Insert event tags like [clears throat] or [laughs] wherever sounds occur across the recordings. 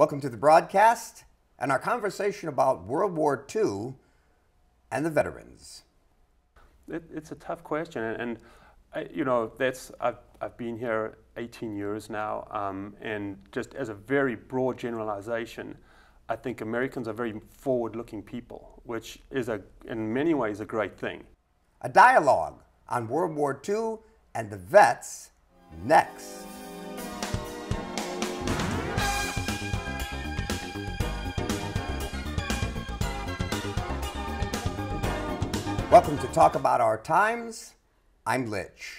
Welcome to the broadcast and our conversation about World War II and the veterans. It, it's a tough question, and, and I, you know that's I've, I've been here 18 years now, um, and just as a very broad generalization, I think Americans are very forward-looking people, which is a in many ways a great thing. A dialogue on World War II and the vets next. Welcome to Talk About Our Times. I'm Litch.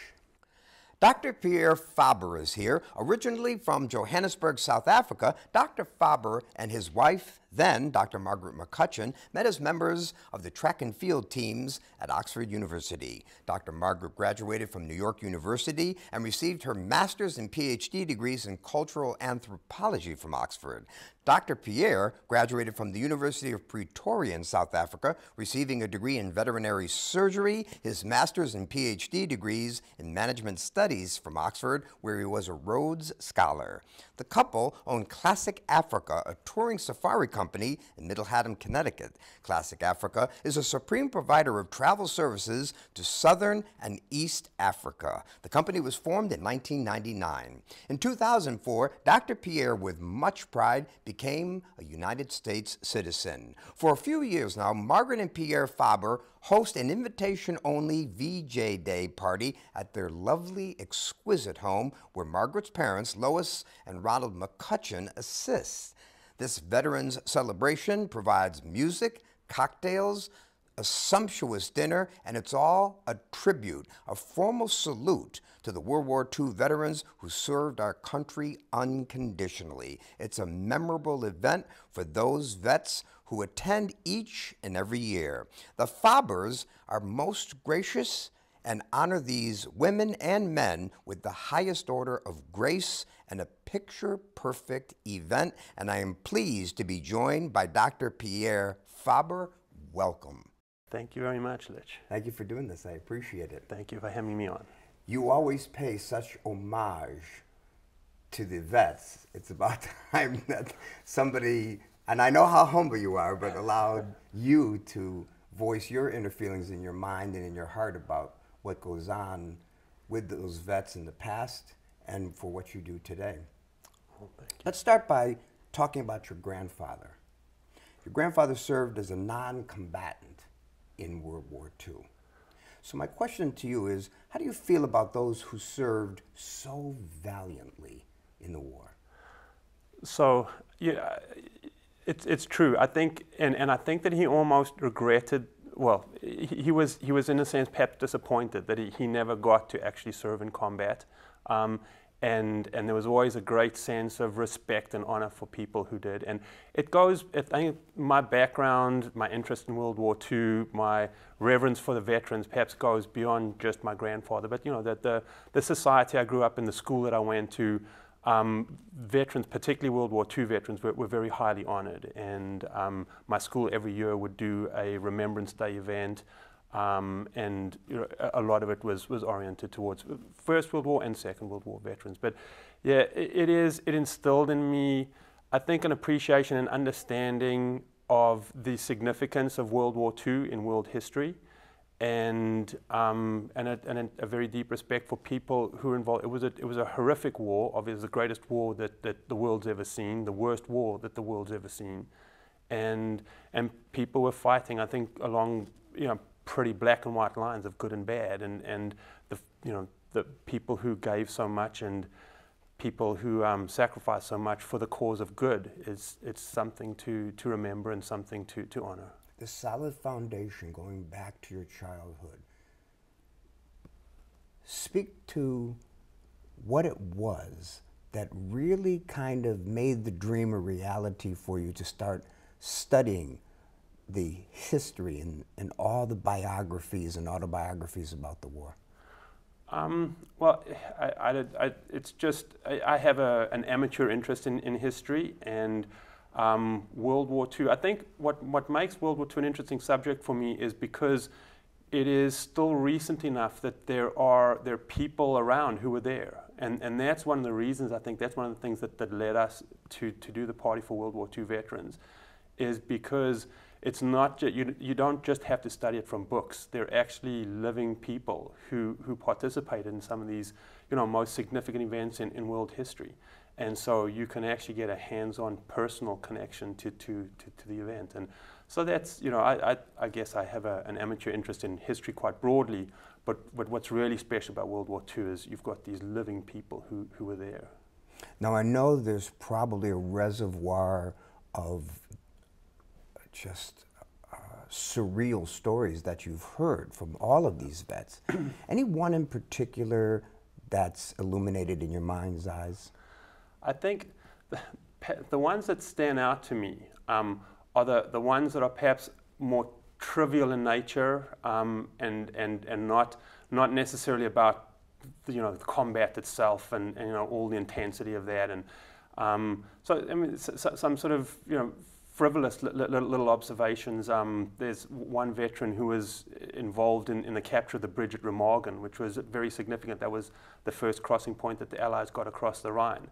Dr. Pierre Faber is here, originally from Johannesburg, South Africa. Dr. Faber and his wife, then Dr. Margaret McCutcheon, met as members of the track and field teams at Oxford University. Dr. Margaret graduated from New York University and received her master's and PhD degrees in cultural anthropology from Oxford. Dr. Pierre graduated from the University of Pretoria in South Africa, receiving a degree in veterinary surgery, his master's and PhD degrees in management studies from Oxford, where he was a Rhodes Scholar. The couple owned Classic Africa, a touring safari company in Middle Haddam, Connecticut. Classic Africa is a supreme provider of travel services to Southern and East Africa. The company was formed in 1999. In 2004, Dr. Pierre, with much pride, became a United States citizen. For a few years now, Margaret and Pierre Faber host an invitation only VJ Day party at their lovely, exquisite home where Margaret's parents, Lois and Ronald McCutcheon, assist. This veterans celebration provides music, cocktails, a sumptuous dinner, and it's all a tribute, a formal salute to the World War II veterans who served our country unconditionally. It's a memorable event for those vets who attend each and every year. The Fabers are most gracious and honor these women and men with the highest order of grace and a picture perfect event. And I am pleased to be joined by Dr. Pierre Faber. Welcome. Thank you very much, Litch. Thank you for doing this. I appreciate it. Thank you for having me on. You always pay such homage to the vets. It's about [laughs] time that somebody, and I know how humble you are, but allowed you to voice your inner feelings in your mind and in your heart about what goes on with those vets in the past and for what you do today. Well, Let's start by talking about your grandfather. Your grandfather served as a non combatant in World War II. So, my question to you is how do you feel about those who served so valiantly in the war? So, yeah, it's, it's true. I think, and, and I think that he almost regretted well, he, was he was in a sense perhaps disappointed that he, he never got to actually serve in combat. Um, and, and there was always a great sense of respect and honor for people who did. And it goes, I think my background, my interest in World War II, my reverence for the veterans perhaps goes beyond just my grandfather. But you know, that the, the society I grew up in, the school that I went to, um, veterans, particularly World War II veterans, were, were very highly honored. And um, my school every year would do a Remembrance Day event. Um, and you know, a lot of it was, was oriented towards First World War and Second World War veterans. But yeah, it, it is, it instilled in me, I think, an appreciation and understanding of the significance of World War II in world history and um, and, a, and a, very deep respect for people who were involved. It was a, it was a horrific war. Obviously, the greatest war that, that the world's ever seen, the worst war that the world's ever seen, and and people were fighting. I think along you know pretty black and white lines of good and bad, and and the you know the people who gave so much and people who um, sacrificed so much for the cause of good is it's something to to remember and something to to honor the solid foundation going back to your childhood. Speak to what it was that really kind of made the dream a reality for you to start studying the history and, and all the biographies and autobiographies about the war? Um, well, I, I, I, it's just, I, have a, an amateur interest in, in history and um, World War II. I think what, what makes World War II an interesting subject for me is because it is still recent enough that there are there are people around who were there, and and that's one of the reasons I think that's one of the things that, that led us to to do the party for World War II veterans, is because it's not ju- you you don't just have to study it from books. They're actually living people who who participated in some of these you know most significant events in, in world history, and so you can actually get a hands-on personal connection to to to, to the event and. So that's, you know, I, I, I guess I have a, an amateur interest in history quite broadly, but, but what's really special about World War II is you've got these living people who, who were there. Now, I know there's probably a reservoir of just uh, surreal stories that you've heard from all of these vets. [clears throat] Any one in particular that's illuminated in your mind's eyes? I think the, the ones that stand out to me um, are the, the ones that are perhaps more trivial in nature um, and, and, and not, not necessarily about you know, the combat itself and, and, you know, all the intensity of that. And um, so, I mean, so, so, some sort of, you know, frivolous li- li- little observations. Um, there's one veteran who was involved in, in the capture of the bridge at Remagen, which was very significant. That was the first crossing point that the Allies got across the Rhine.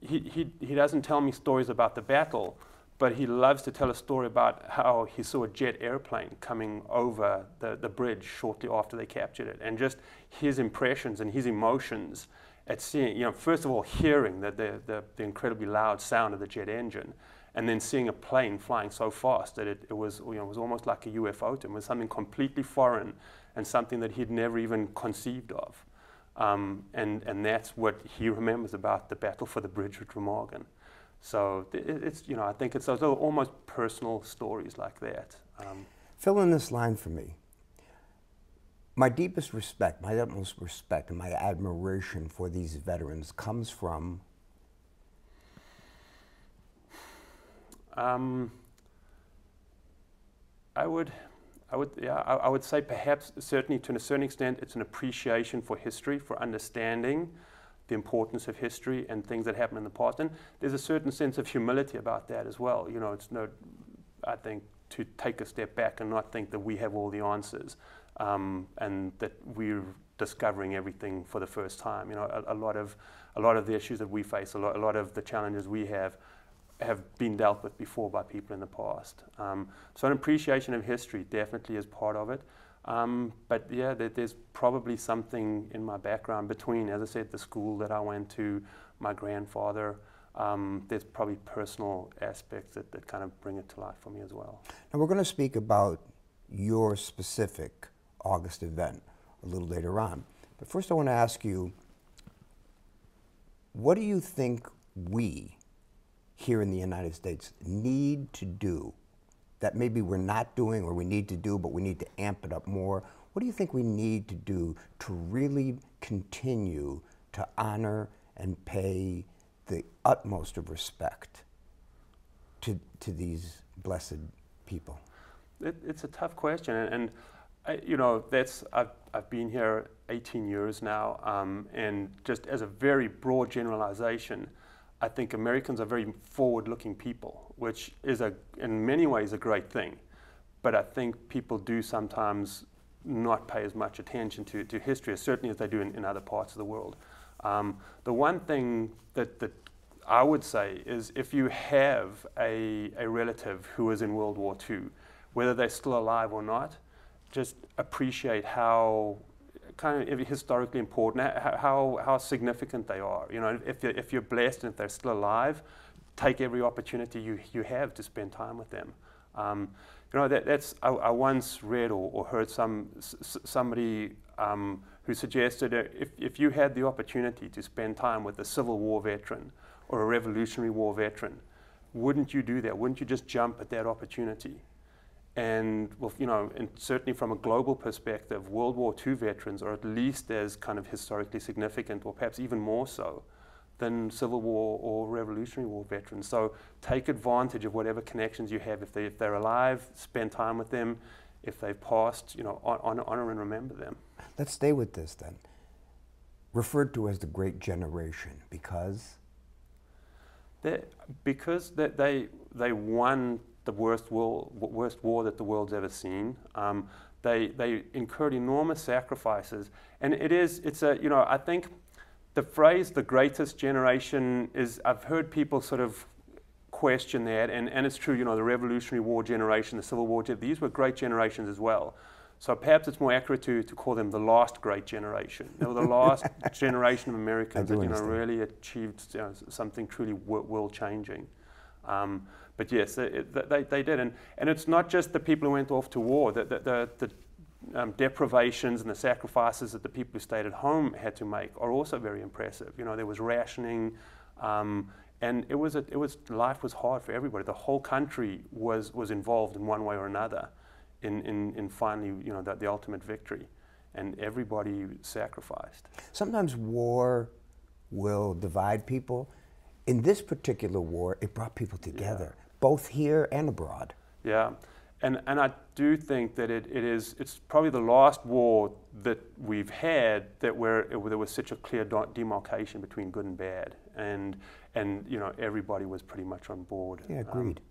He, he, he doesn't tell me stories about the battle, but he loves to tell a story about how he saw a jet airplane coming over the, the bridge shortly after they captured it, and just his impressions and his emotions at seeing, you know, first of all, hearing the, the, the, the incredibly loud sound of the jet engine, and then seeing a plane flying so fast that it, it was, you know, was almost like a UFO to him. It was something completely foreign and something that he'd never even conceived of. Um, and, and that's what he remembers about the battle for the bridge at Remagen. So it's, you know, I think it's those almost personal stories like that. Um, Fill in this line for me. My deepest respect, my utmost respect, and my admiration for these veterans comes from. Um, I would, I would, yeah, I, I, would say perhaps certainly to a certain extent, it's an appreciation for history, for understanding the importance of history and things that happened in the past. And there's a certain sense of humility about that as well. You know, it's no, I think, to take a step back and not think that we have all the answers um, and that we're discovering everything for the first time. You know, a, a, lot of a lot of the issues that we face, a lot, a lot of the challenges we have, have been dealt with before by people in the past. Um, so an appreciation of history definitely is part of it. Um, but yeah, there, there's probably something in my background between, as I said, the school that I went to, my grandfather. Um, there's probably personal aspects that, that kind of bring it to life for me as well. Now, we're going to speak about your specific August event a little later on. But first, I want to ask you what do you think we here in the United States need to do that maybe we're not doing or we need to do, but we need to amp it up more? What do you think we need to do to really continue to honor and pay the utmost of respect to, to these blessed people? It, it's a tough question, and, and I, you know that's I've, I've been here 18 years now, um, and just as a very broad generalization, I think Americans are very forward-looking people, which is a, in many ways a great thing. But I think people do sometimes not pay as much attention to, to history, certainly as they do in, in other parts of the world. Um, the one thing that, that I would say is if you have a, a relative who was in World War II, whether they're still alive or not, just appreciate how kind of historically important, how, how significant they are. You know, if you're, if you're blessed and if they're still alive, take every opportunity you, you have to spend time with them. Um, you know, that, that's, I, I, once read or, or heard some, somebody um, who suggested if, if you had the opportunity to spend time with a Civil War veteran or a Revolutionary War veteran, wouldn't you do that? Wouldn't you just jump at that opportunity? And well, you know, and certainly from a global perspective, World War II veterans are at least as kind of historically significant, or perhaps even more so, than Civil War or Revolutionary War veterans. So take advantage of whatever connections you have. If, they, if they're alive, spend time with them. If they've passed, you know, honor, honor and remember them. Let's stay with this then. Referred to as the Great Generation because? They're, because they, they, they won the worst war, worst war that the world's ever seen. Um, They, they incurred enormous sacrifices. And it is, it's a, you know, I think the phrase the greatest generation is, I've heard people sort of question that, and, and it's true, you know, the Revolutionary War generation, the Civil War, generation, these were great generations as well. So perhaps it's more accurate to, to call them the last great generation. They were the last [laughs] generation of Americans that you know, really achieved you know, something truly world changing. Um, but yes, it, they, they did. And, and it's not just the people who went off to war. The, the, the, the um, deprivations and the sacrifices that the people who stayed at home had to make are also very impressive. You know, there was rationing, um, and it was, a, it was life was hard for everybody. The whole country was, was involved in one way or another in, in, in finally, you know, the, the ultimate victory. And everybody sacrificed. Sometimes war will divide people. In this particular war, it brought people together, yeah. Both here and abroad. Yeah. And, and I do think that it, it is, it's probably the last war that we've had that where it, there was such a clear demarcation between good and bad. And, and you know, everybody was pretty much on board. Yeah, agreed. Um,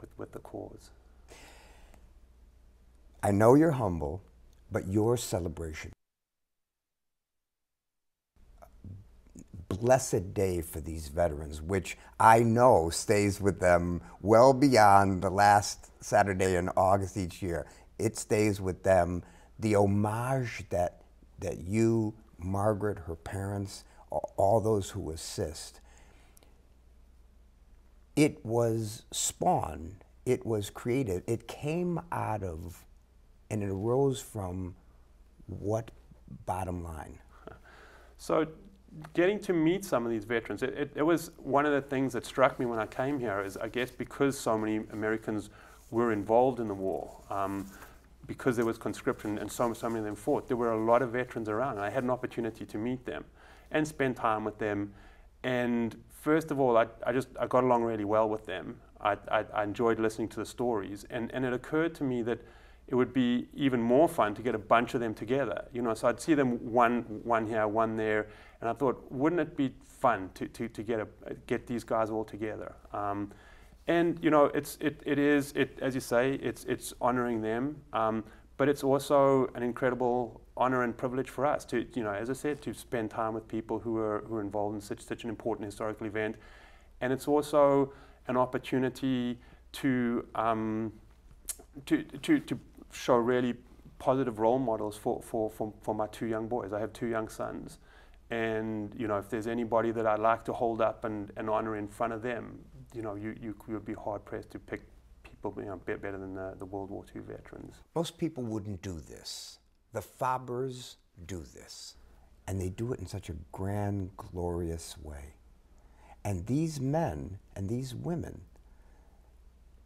with, with the cause. I know you're humble, but your celebration. Blessed day for these veterans, which I know stays with them well beyond the last Saturday in August each year. It stays with them. The homage that, that you, Margaret, her parents, all those who assist, it was spawned, it was created, it came out of and it arose from what bottom line? So, getting to meet some of these veterans, it, it, it, was one of the things that struck me when I came here. Is I guess because so many Americans were involved in the war, um, because there was conscription and so, so many of them fought, there were a lot of veterans around. and I had an opportunity to meet them and spend time with them. And first of all, I, I just I got along really well with them. I, I, I enjoyed listening to the stories, and, and it occurred to me that it would be even more fun to get a bunch of them together. You know, so I'd see them one, one here, one there, and I thought, wouldn't it be fun to, to, to get, a, get these guys all together? Um, and you know, it's, it, it is, it, as you say, it's, it's honoring them, um, but it's also an incredible honor and privilege for us to, you know, as I said, to spend time with people who are, who are involved in such, such an important historical event. And it's also an opportunity to, um, to, to, to show really positive role models for, for, for, for my two young boys. I have two young sons. And, you know, if there's anybody that I'd like to hold up and, and honor in front of them, you know, you, you would be hard pressed to pick people you know, better than the, the World War II veterans. Most people wouldn't do this. The Fabers do this. And they do it in such a grand, glorious way. And these men and these women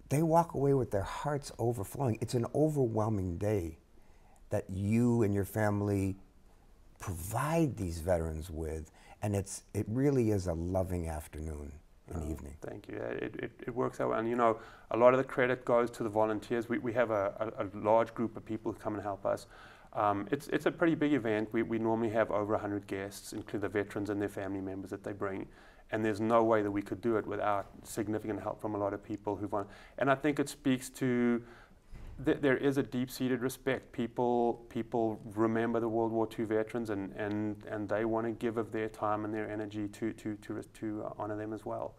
they walk away with their hearts overflowing. It's an overwhelming day that you and your family provide these veterans with, and it's it really is a loving afternoon and oh, evening. Thank you. It, it, it, works out, well. and you know, a lot of the credit goes to the volunteers. We, we have a, a, a large group of people who come and help us. Um, it's, it's a pretty big event. We, we normally have over 100 guests, including the veterans and their family members that they bring and there's no way that we could do it without significant help from a lot of people who've won. And I think it speaks to th- there is a deep-seated respect. People people remember the World War II veterans, and and and they want to give of their time and their energy to to to to uh, honor them as well.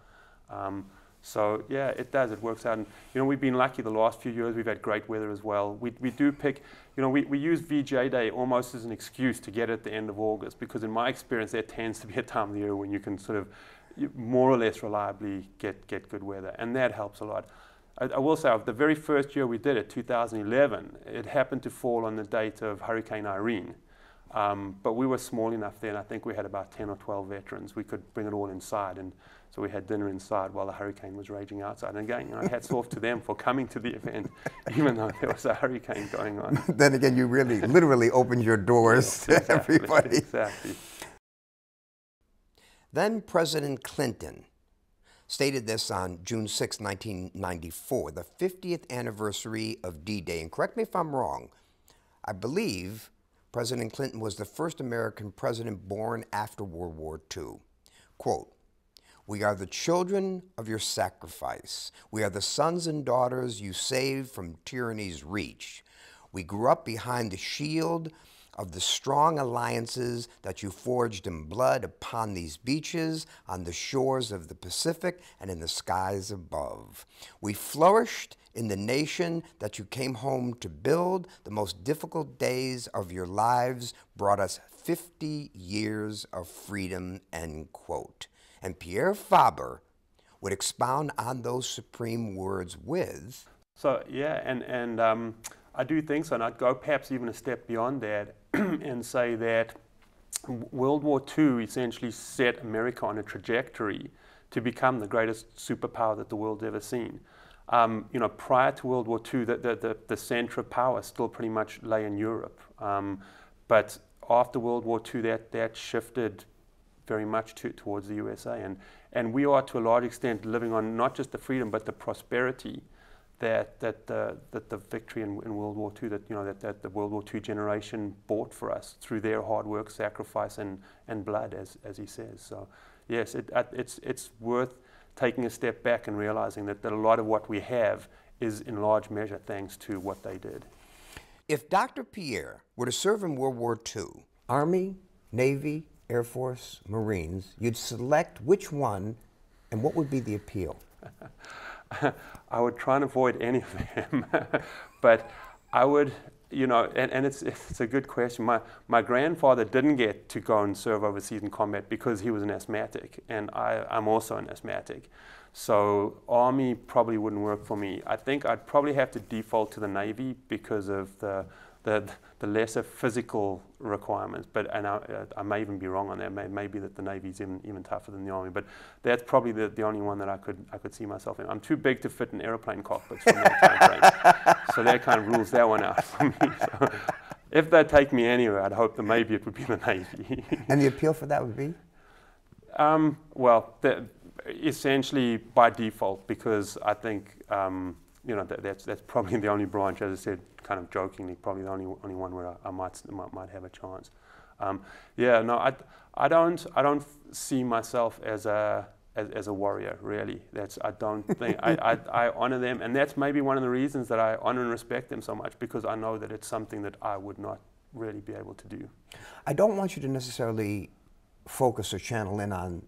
Um, so yeah, it does. It works out. And you know, we've been lucky the last few years. We've had great weather as well. We we do pick. You know, we, we use VJ Day almost as an excuse to get at the end of August because in my experience, that tends to be a time of the year when you can sort of more or less reliably get, get good weather, and that helps a lot. I, I, will say, the very first year we did it, 2011, it happened to fall on the date of Hurricane Irene. Um, but we were small enough then, I think we had about 10 or 12 veterans. We could bring it all inside, and so we had dinner inside while the hurricane was raging outside. And again, you know, hats off to them for coming to the event, [laughs] even though there was a hurricane going on. [laughs] then again, you really literally opened your doors [laughs] to exactly, everybody. Exactly. Then President Clinton stated this on June 6, 1994, the 50th anniversary of D Day. And correct me if I'm wrong, I believe President Clinton was the first American president born after World War II. Quote, we are the children of your sacrifice. We are the sons and daughters you saved from tyranny's reach. We grew up behind the shield of the strong alliances that you forged in blood upon these beaches, on the shores of the Pacific, and in the skies above. We flourished in the nation that you came home to build. The most difficult days of your lives brought us 50 years of freedom, end quote. And Pierre Faber would expound on those supreme words with. So, yeah, and, and um, I do think so, and I'd go perhaps even a step beyond that [clears throat] and say that World War II essentially set America on a trajectory to become the greatest superpower that the world's ever seen. Um, you know, prior to World War II, the, the, the, the, center of power still pretty much lay in Europe. Um, but after World War II, that, that shifted very much to, towards the USA. And, and we are, to a large extent, living on not just the freedom, but the prosperity that that uh, that the victory in, in, World War II, that you know that, that the World War II generation bought for us through their hard work, sacrifice, and and blood, as as he says. So, yes, it, it's it's worth taking a step back and realizing that, that a lot of what we have is in large measure thanks to what they did. If Dr. Pierre were to serve in World War II, Army, Navy, Air Force, Marines, you'd select which one, and what would be the appeal? [laughs] [laughs] I would try and avoid any of them. [laughs] but I would, you know, and, and it's, it's a good question. My, my grandfather didn't get to go and serve overseas in combat because he was an asthmatic, and I, I'm also an asthmatic. So Army probably wouldn't work for me. I think I'd probably have to default to the Navy because of the the, the lesser physical requirements. But and I, I may even be wrong on that. May, maybe that the Navy's even, even tougher than the Army. But that's probably the, the only one that I could I could see myself in. I'm too big to fit in airplane cockpits from that time frame. [laughs] So that kind of rules that one out for me. [laughs] So if they take me anywhere, I'd hope that maybe it would be the Navy. [laughs] and the appeal for that would be? Um, well, the, essentially by default, because I think um, you know that, that's that's probably the only branch, as I said, kind of jokingly, probably the only only one where I, I might, might, might have a chance. Um, yeah, no, I, I don't I don't see myself as a as, as a warrior really. That's I don't [laughs] think I, I, I honor them, and that's maybe one of the reasons that I honor and respect them so much because I know that it's something that I would not really be able to do. I don't want you to necessarily focus or channel in on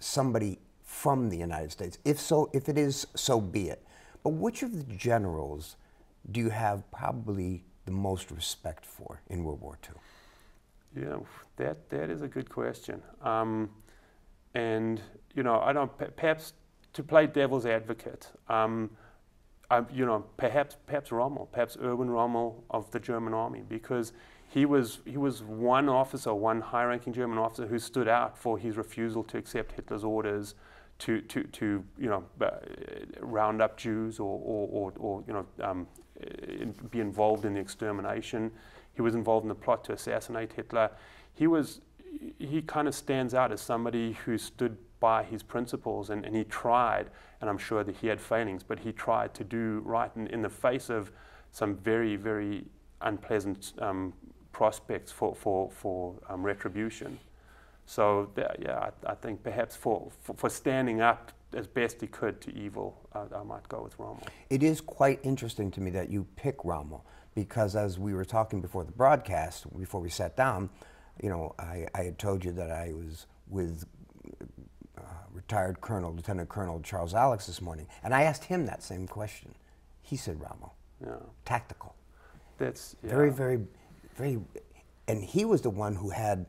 somebody from the United States. If so, if it is, so be it. But which of the generals do you have probably the most respect for in World War II? Yeah, that, that is a good question. Um, and, you know, I don't, perhaps to play devil's advocate, um, I, you know, perhaps, perhaps Rommel, perhaps Erwin Rommel of the German army, because he was, he was one officer, one high ranking German officer who stood out for his refusal to accept Hitler's orders to, to, to you know, uh, round up Jews or, or, or, or you know, um, be involved in the extermination. He was involved in the plot to assassinate Hitler. He was, he kind of stands out as somebody who stood by his principles and, and he tried, and I'm sure that he had failings, but he tried to do right in, in the face of some very, very unpleasant um, prospects for, for, for um, retribution. So yeah, I, I, think perhaps for, for, for, standing up as best he could to evil, uh, I might go with Rommel. It is quite interesting to me that you pick Rommel because as we were talking before the broadcast, before we sat down, you know, I, I had told you that I was with uh, retired Colonel, Lieutenant Colonel Charles Alex this morning, and I asked him that same question. He said Rommel. Yeah. Tactical. That's yeah. very, very, very, and he was the one who had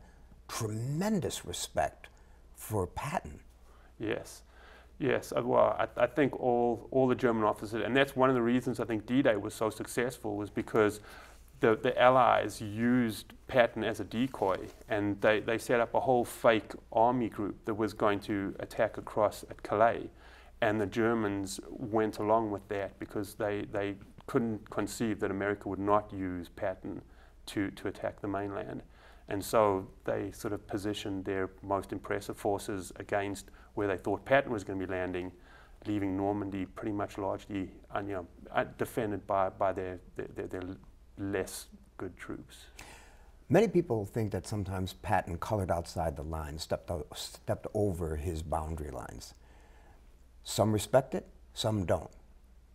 tremendous respect for Patton. Yes. Yes, uh, well, I, I, think all, all the German officers, and that's one of the reasons I think D-Day was so successful, was because the, the Allies used Patton as a decoy, and they, they set up a whole fake army group that was going to attack across at Calais, and the Germans went along with that because they, they couldn't conceive that America would not use Patton to, to attack the mainland. And so they sort of positioned their most impressive forces against where they thought Patton was going to be landing, leaving Normandy pretty much largely uh, you know, uh, defended by, by their, their, their less good troops. Many people think that sometimes Patton colored outside the line, stepped, stepped over his boundary lines. Some respect it, some don't.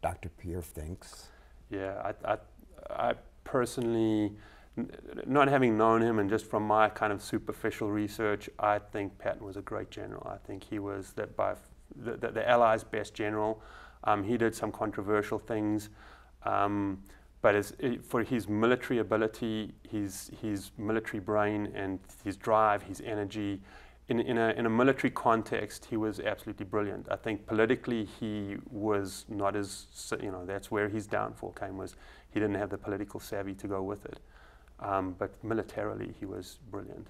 Dr. Pierre thinks. Yeah, I, I I personally, not having known him and just from my kind of superficial research, I think Patton was a great general. I think he was that by the, the, the Allies' best general. Um, he did some controversial things, um, but as, for his military ability, his, his military brain, and his drive, his energy, in, in, a, in a military context, he was absolutely brilliant. I think politically, he was not as, you know, that's where his downfall came, was he didn't have the political savvy to go with it. Um, but militarily, he was brilliant.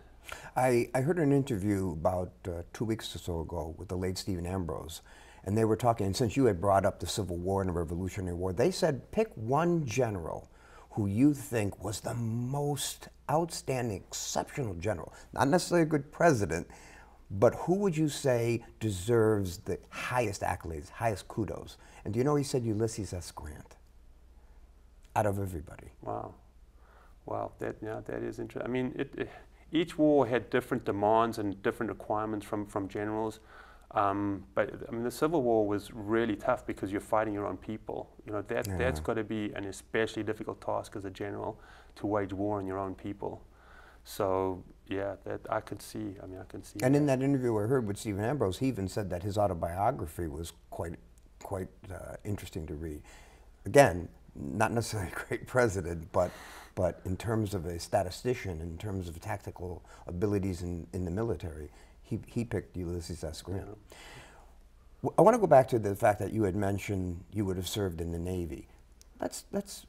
I, I heard an interview about uh, two weeks or so ago with the late Stephen Ambrose, and they were talking, and since you had brought up the Civil War and the Revolutionary War, they said pick one general who you think was the most outstanding, exceptional general, not necessarily a good president, but who would you say deserves the highest accolades, highest kudos? And do you know he said Ulysses S. Grant out of everybody? Wow. Wow, that, yeah, that is interesting. I mean, it, it each war had different demands and different requirements from, from generals. Um, but I mean, the Civil War was really tough because you're fighting your own people. You know, that, yeah. that's got to be an especially difficult task as a general to wage war on your own people. So yeah, that I could see. I mean, I can see. And that. in that interview I heard with Stephen Ambrose, he even said that his autobiography was quite, quite uh, interesting to read. Again, not necessarily a great president, but but in terms of a statistician, in terms of tactical abilities in, in the military, he, he picked Ulysses S. Grant. Yeah. I want to go back to the fact that you had mentioned you would have served in the Navy. Let's, let's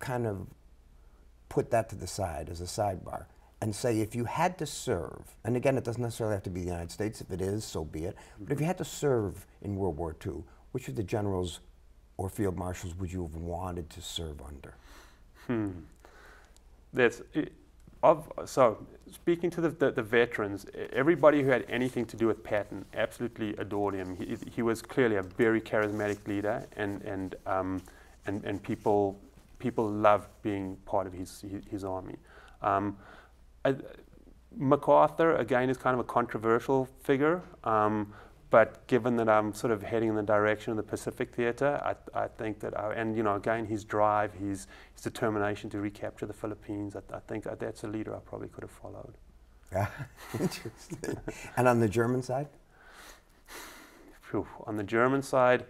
kind of put that to the side as a sidebar and say if you had to serve, and again, it doesn't necessarily have to be the United States. If it is, so be it. But if you had to serve in World War II, which of the generals or field marshals would you have wanted to serve under? Hmm that's of so speaking to the, the, the, veterans, everybody who had anything to do with Patton absolutely adored him. He, he was clearly a very charismatic leader, and and um, and, and people people loved being part of his his, his army. Um, I, MacArthur again is kind of a controversial figure. Um, but given that I'm sort of heading in the direction of the Pacific Theatre, I, I think that, I, and you know, again, his drive, his, his determination to recapture the Philippines, I, I think uh, that's a leader I probably could have followed. Yeah, [laughs] interesting. and on the German side? Whew, on the German side,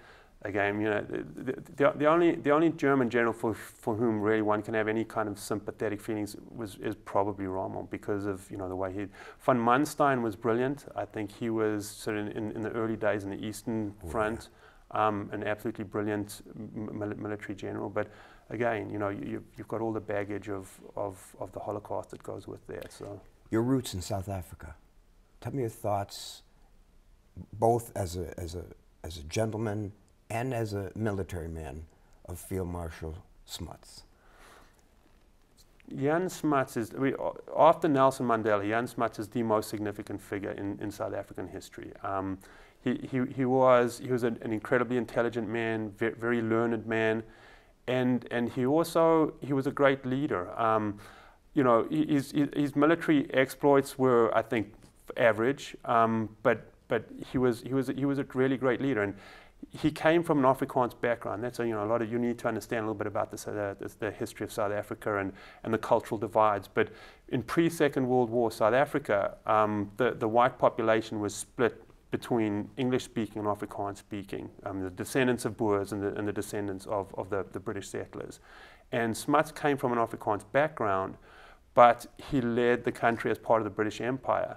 again, you know, the, the, the, only, the only German general for, for whom really one can have any kind of sympathetic feelings was, is probably Rommel because of, you know, the way he, von Manstein was brilliant. I think he was sort of in, in the early days in the Eastern oh, Front, yeah. um, an absolutely brilliant military general. But again, you know, you, you've got all the baggage of, of, of the Holocaust that goes with that, so. Your roots in South Africa. Tell me your thoughts, both as a, as a, as a gentleman and as a military man of Field Marshal Smuts? Jan Smuts is, we, after Nelson Mandela, Jan Smuts is the most significant figure in, in South African history. Um, he, he, he was, he was an, an incredibly intelligent man, very, very, learned man, and, and he also, he was a great leader. Um, you know, his, his military exploits were, I think, average, um, but, but he, was, he, was, he was a really great leader. And he came from an Afrikaans background. That's a, you know a lot of you need to understand a little bit about this, uh, the, the history of South Africa and, and the cultural divides. But in pre-Second World War South Africa, um, the the white population was split between English-speaking and Afrikaans-speaking, um, the descendants of Boers and the, and the descendants of, of the, the British settlers. And Smuts came from an Afrikaans background, but he led the country as part of the British Empire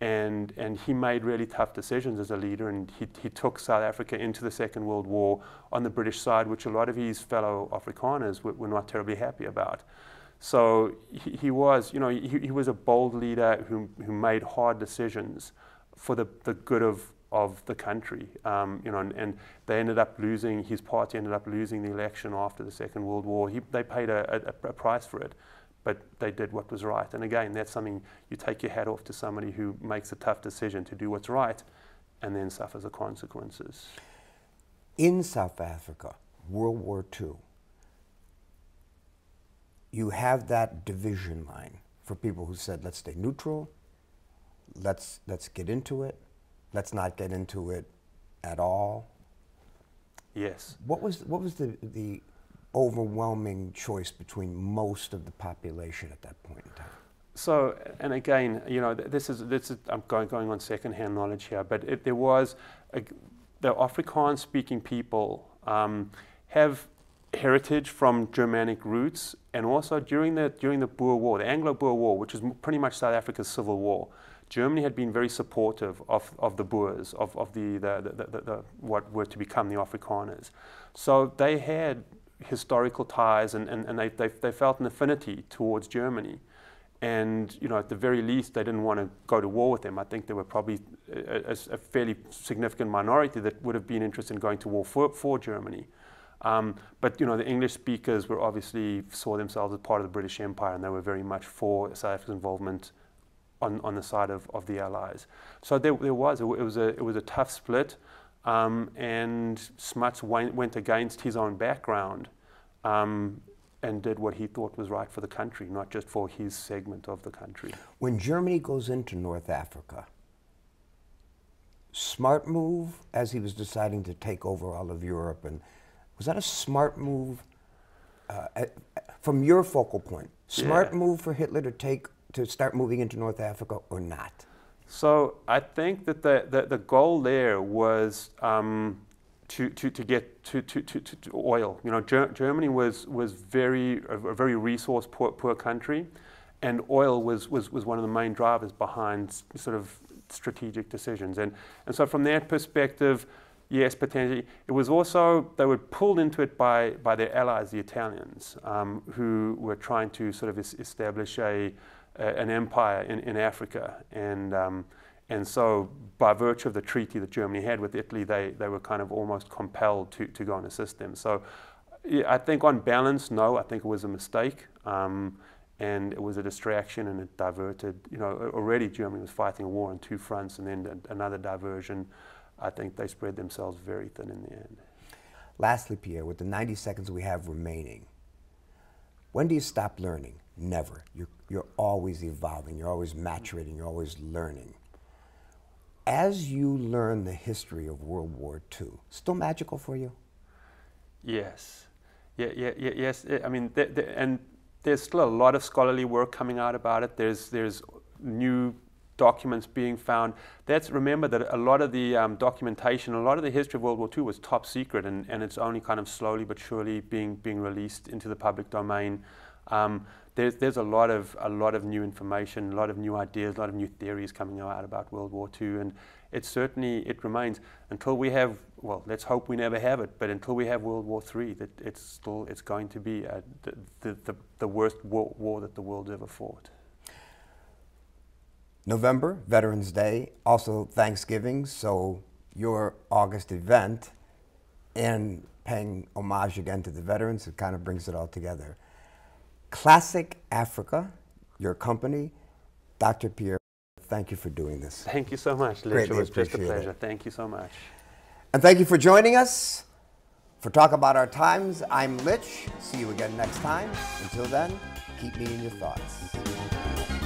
and, and he made really tough decisions as a leader and he, he took South Africa into the Second World War on the British side, which a lot of his fellow Afrikaners were, were not terribly happy about. So he, he was, you know, he, he, was a bold leader who, who made hard decisions for the, the good of, of the country, um, you know, and, and, they ended up losing, his party ended up losing the election after the Second World War. He, they paid a, a, a price for it but they did what was right. And again, that's something you take your hat off to somebody who makes a tough decision to do what's right and then suffers the consequences. In South Africa, World War II, you have that division line for people who said, let's stay neutral, let's, let's get into it, let's not get into it at all. Yes. What was, what was the, the overwhelming choice between most of the population at that point in time? So, and again, you know, this is this is I'm going going on secondhand knowledge here, but it, there was a, the Afrikaans-speaking people um, have heritage from Germanic roots, and also during the during the Boer War, the Anglo-Boer War, which is pretty much South Africa's civil war. Germany had been very supportive of, of the Boers, of, of the, the, the, the, the what were to become the Afrikaners. So they had historical ties and, and, and they, they, they felt an affinity towards Germany. And you know, at the very least, they didn't want to go to war with them. I think there were probably a, a, fairly significant minority that would have been interested in going to war for, for Germany. Um, but you know, the English speakers were obviously saw themselves as part of the British Empire, and they were very much for South Africa's involvement on, on the side of, of the Allies. So there, there was it was a it was a tough split, um, and Smuts went, went, against his own background. Um, and did what he thought was right for the country, not just for his segment of the country. When Germany goes into North Africa, smart move as he was deciding to take over all of Europe, and was that a smart move uh, from your focal point? Smart yeah. move for Hitler to take to start moving into North Africa or not? So I think that the the, the goal there was. Um, to, to, to get to, to, to, to oil. You know, Ger Germany was, was very, a, a very resource poor, poor country, and oil was, was, was one of the main drivers behind sort of strategic decisions. And, and so from that perspective, yes, potentially. It was also, they were pulled into it by, by their allies, the Italians, um, who were trying to sort of establish a, a, an empire in, in Africa. And, um, and so, by virtue of the treaty that Germany had with Italy, they, they were kind of almost compelled to, to go and assist them. So, yeah, I think on balance, no, I think it was a mistake. Um, and it was a distraction and it diverted. You know, already Germany was fighting a war on two fronts and then another diversion. I think they spread themselves very thin in the end. Lastly, Pierre, with the 90 seconds we have remaining, when do you stop learning? Never. You're, you're always evolving, you're always maturating, you're always learning as you learn the history of World War II, still magical for you? Yes. Yeah, yeah, yeah, yes. I mean, th th and there's still a lot of scholarly work coming out about it. There's, there's new documents being found. That's remember that a lot of the um, documentation, a lot of the history of World War II was top secret, and, and it's only kind of slowly but surely being being released into the public domain. Um, there's, there's a lot of a lot of new information, a lot of new ideas, a lot of new theories coming out about World War II, and it certainly it remains until we have well, let's hope we never have it, but until we have World War III, that it's still it's going to be uh, a, the, the, the worst war, war that the world's ever fought. November, Veterans Day, also Thanksgiving, so your August event and paying homage again to the veterans, it kind of brings it all together. Classic Africa, your company. Dr. Pierre, thank you for doing this. Thank you so much. Greatly it was just a pleasure. It. Thank you so much. And thank you for joining us for Talk About Our Times. I'm Litch. See you again next time. Until then, keep me in your thoughts.